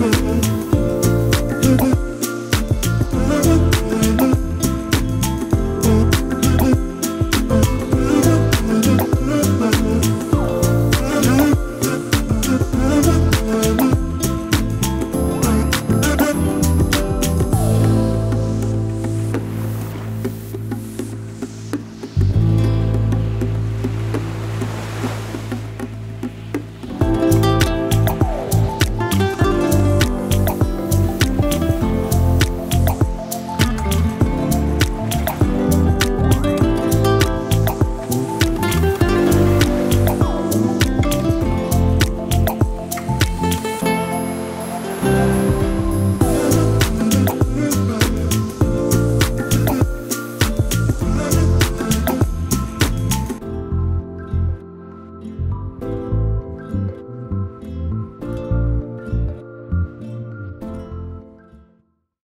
whisper